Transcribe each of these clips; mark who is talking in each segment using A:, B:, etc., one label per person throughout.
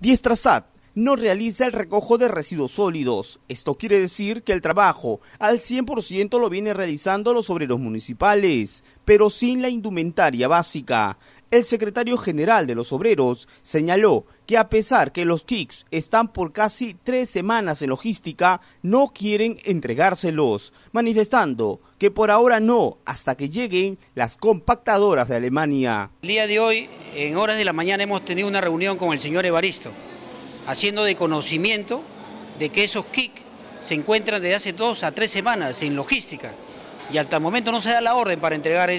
A: Diestrasat no realiza el recojo de residuos sólidos. Esto quiere decir que el trabajo al 100% lo viene realizando los obreros municipales, pero sin la indumentaria básica. El secretario general de los obreros señaló que a pesar que los kicks están por casi tres semanas en logística, no quieren entregárselos, manifestando que por ahora no, hasta que lleguen las compactadoras de Alemania.
B: El día de hoy, en horas de la mañana, hemos tenido una reunión con el señor Evaristo, haciendo de conocimiento de que esos kicks se encuentran desde hace dos a tres semanas en logística y hasta el momento no se da la orden para entregar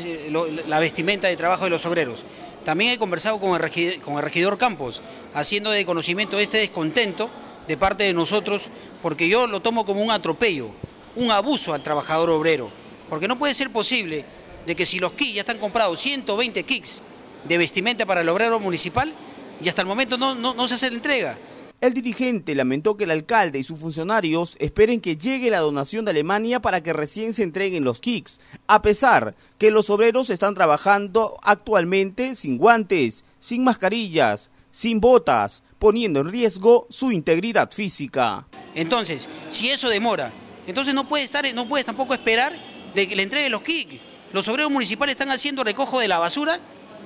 B: la vestimenta de trabajo de los obreros. También he conversado con el, regidor, Campos, haciendo de conocimiento este descontento de parte de nosotros, porque yo lo tomo como un atropello, un abuso al trabajador obrero, porque no puede ser posible de que si los kits ya están comprados, 120 kits de vestimenta para el obrero municipal, y hasta el momento no, no se hace la entrega.
A: El dirigente lamentó que el alcalde y sus funcionarios esperen que llegue la donación de Alemania para que recién se entreguen los kits, a pesar que los obreros están trabajando actualmente sin guantes, sin mascarillas, sin botas, poniendo en riesgo su integridad física.
B: Entonces, si eso demora, entonces no puede estar, no puede tampoco esperar de que le entregue los kits. Los obreros municipales están haciendo recojo de la basura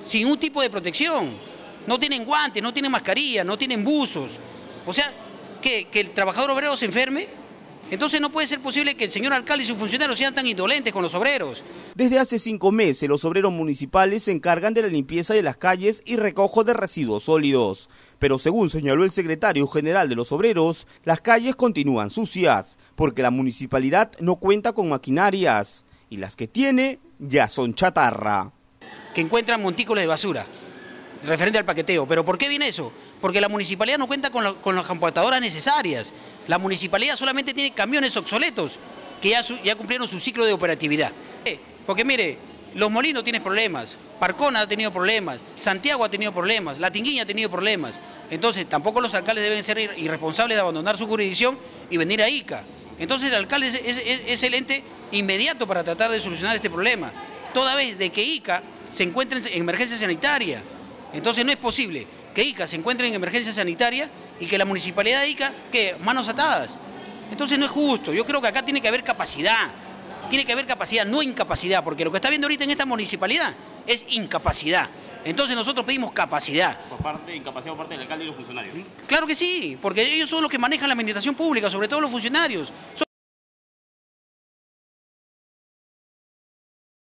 B: sin un tipo de protección. No tienen guantes, no tienen mascarilla, no tienen buzos. O sea, que, el trabajador obrero se enferme, entonces no puede ser posible que el señor alcalde y sus funcionarios sean tan indolentes con los obreros.
A: Desde hace cinco meses los obreros municipales se encargan de la limpieza de las calles y recojo de residuos sólidos. Pero según señaló el secretario general de los obreros, las calles continúan sucias porque la municipalidad no cuenta con maquinarias y las que tiene ya son chatarra.
B: Que encuentran montículos de basura referente al paqueteo. ¿Pero por qué viene eso? Porque la municipalidad no cuenta con, las computadoras necesarias. La municipalidad solamente tiene camiones obsoletos que ya, ya cumplieron su ciclo de operatividad. Eh, porque mire, Los Molinos tienen problemas, Parcona ha tenido problemas, Santiago ha tenido problemas, La Tinguiña ha tenido problemas. Entonces tampoco los alcaldes deben ser irresponsables de abandonar su jurisdicción y venir a ICA. Entonces el alcalde es, el ente inmediato para tratar de solucionar este problema. Toda vez de que ICA se encuentre en emergencia sanitaria. Entonces no es posible que ICA se encuentre en emergencia sanitaria y que la municipalidad de ICA, que manos atadas. Entonces no es justo. Yo creo que acá tiene que haber capacidad. Tiene que haber capacidad, no incapacidad, porque lo que está viendo ahorita en esta municipalidad es incapacidad. Entonces nosotros pedimos capacidad.
C: Por parte, incapacidad por parte del alcalde y los funcionarios.
B: Claro que sí, porque ellos son los que manejan la administración pública, sobre todo los funcionarios.